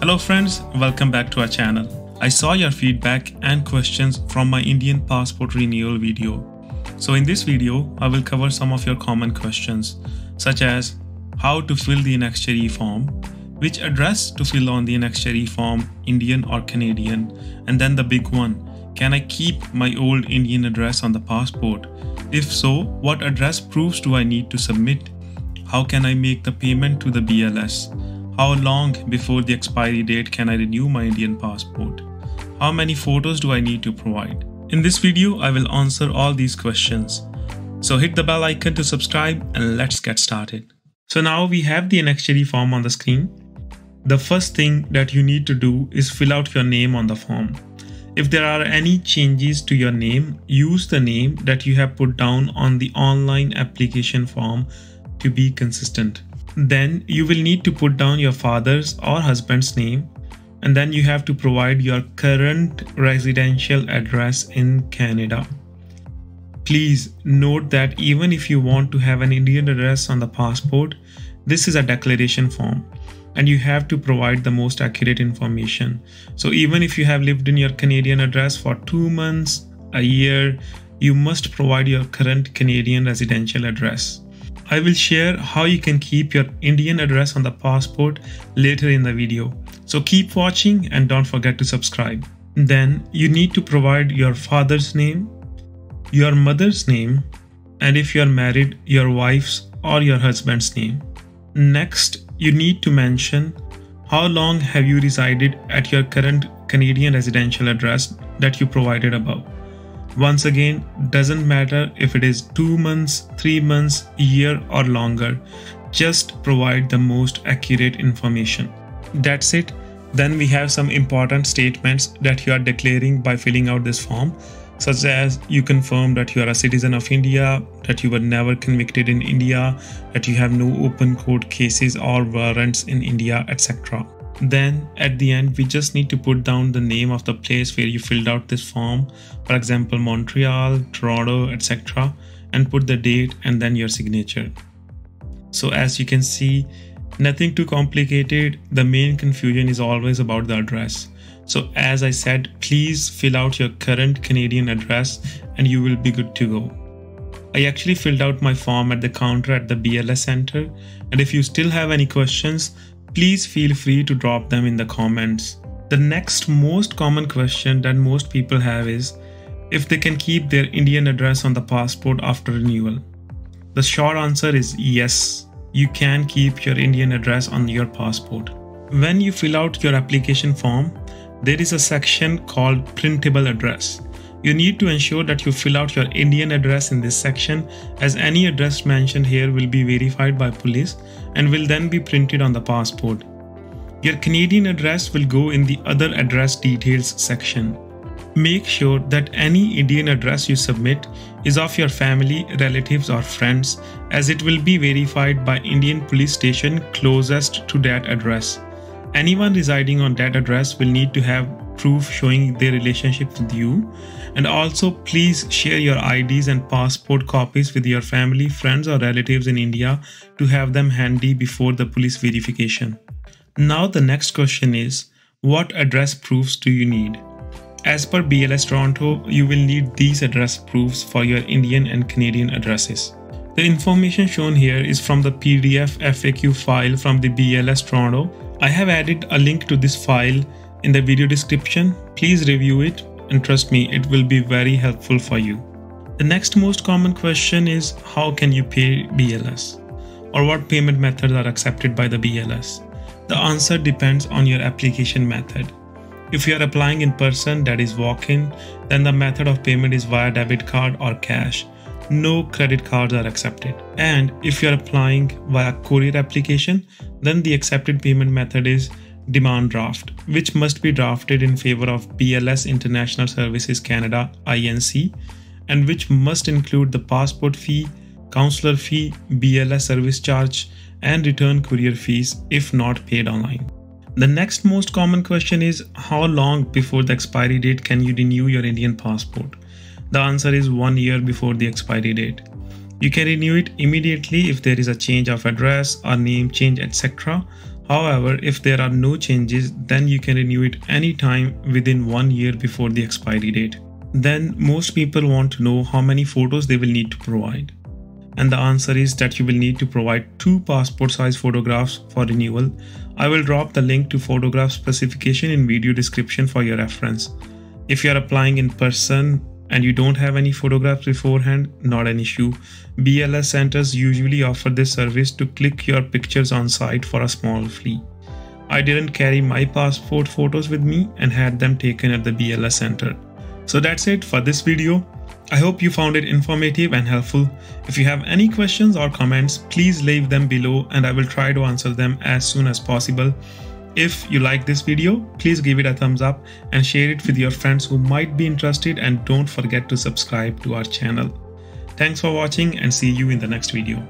Hello friends, welcome back to our channel. I saw your feedback and questions from my Indian passport renewal video. So in this video, I will cover some of your common questions, such as how to fill the annexure E form, which address to fill on the annexure E form, Indian or Canadian, and then the big one, can I keep my old Indian address on the passport? If so, what address proofs do I need to submit? How can I make the payment to the BLS? How long before the expiry date can I renew my Indian passport? How many photos do I need to provide? In this video, I will answer all these questions. So hit the bell icon to subscribe and let's get started. So now we have the annexure form on the screen. The first thing that you need to do is fill out your name on the form. If there are any changes to your name, use the name that you have put down on the online application form to be consistent. Then you will need to put down your father's or husband's name and then you have to provide your current residential address in Canada. Please note that even if you want to have an Indian address on the passport, this is a declaration form and you have to provide the most accurate information. So even if you have lived in your Canadian address for two months, a year, you must provide your current Canadian residential address. I will share how you can keep your Indian address on the passport later in the video. So keep watching and don't forget to subscribe. Then you need to provide your father's name, your mother's name, and if you are married, your wife's or your husband's name. Next, you need to mention how long have you resided at your current Canadian residential address that you provided above. Once again, doesn't matter if it is 2 months, 3 months, a year or longer, just provide the most accurate information. That's it. Then we have some important statements that you are declaring by filling out this form, such as you confirm that you are a citizen of India, that you were never convicted in India, that you have no open court cases or warrants in India, etc. Then at the end, we just need to put down the name of the place where you filled out this form, for example, Montreal, Toronto, etc., and put the date and then your signature. So as you can see, nothing too complicated. The main confusion is always about the address. So as I said, please fill out your current Canadian address and you will be good to go. I actually filled out my form at the counter at the BLS center. And if you still have any questions, please feel free to drop them in the comments. The next most common question that most people have is if they can keep their Indian address on the passport after renewal. The short answer is yes, you can keep your Indian address on your passport. When you fill out your application form, there is a section called printable address. You need to ensure that you fill out your Indian address in this section as any address mentioned here will be verified by police and will then be printed on the passport. Your Canadian address will go in the other address details section. Make sure that any Indian address you submit is of your family, relatives or friends as it will be verified by Indian police station closest to that address. Anyone residing on that address will need to have proof showing their relationship with you. And also, please share your IDs and passport copies with your family, friends, or relatives in India to have them handy before the police verification. Now, the next question is what address proofs do you need? As per BLS Toronto, you will need these address proofs for your Indian and Canadian addresses. The information shown here is from the PDF FAQ file from the BLS Toronto. I have added a link to this file in the video description. Please review it and trust me, it will be very helpful for you. The next most common question is how can you pay BLS or what payment methods are accepted by the BLS? The answer depends on your application method. If you are applying in person, that is walk in, then the method of payment is via debit card or cash. No credit cards are accepted. And if you are applying via courier application, then the accepted payment method is demand draft, which must be drafted in favor of BLS International Services Canada INC, and which must include the passport fee, consular fee, BLS service charge, and return courier fees if not paid online. The next most common question is how long before the expiry date can you renew your Indian passport? The answer is one year before the expiry date. You can renew it immediately if there is a change of address or name change etc. However, if there are no changes, then you can renew it anytime within one year before the expiry date. Then most people want to know how many photos they will need to provide. And the answer is that you will need to provide two passport size photographs for renewal. I will drop the link to photograph specification in video description for your reference. If you are applying in person and you don't have any photographs beforehand, not an issue. BLS centers usually offer this service to click your pictures on site for a small fee. I didn't carry my passport photos with me and had them taken at the BLS center. So that's it for this video. I hope you found it informative and helpful. If you have any questions or comments, please leave them below and I will try to answer them as soon as possible. If you like this video, please give it a thumbs up and share it with your friends who might be interested and don't forget to subscribe to our channel. Thanks for watching and see you in the next video.